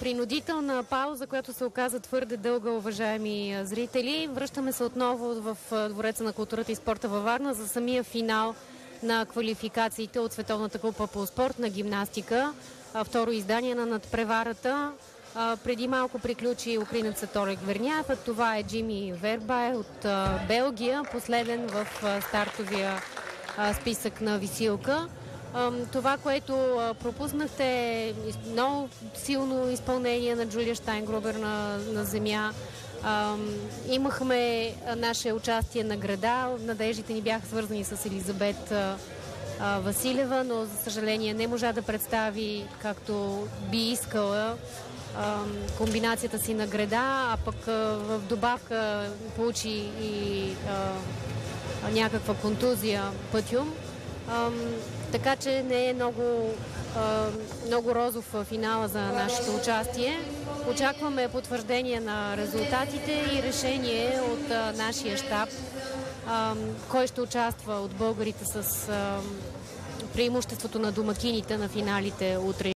принудителна пауза, която се оказа твърде дълга, уважаеми зрители. Връщаме се отново в Двореца на културата и спорта във Варна за самия финал на квалификациите от Световната купа по спорт на гимнастика. Второ издание на надпреварата. преди малко приключи украинецът Олег Верняев, а това е Джими Вербай от Белгия, последен в стартовия списък на висилка. Това, което пропуснахте е много силно изпълнение на Джулия Штайнгрубер на, на земя. Имахме наше участие на града. Надеждите ни бяха свързани с Елизабет Василева, но за съжаление не можа да представи както би искала комбинацията си на града, а пък в добавка получи и някаква контузия пътюм. Така че не е много, много розов финала за нашето участие. Очакваме потвърждение на резултатите и решение от нашия щаб, кой ще участва от българите с преимуществото на домакините на финалите утре.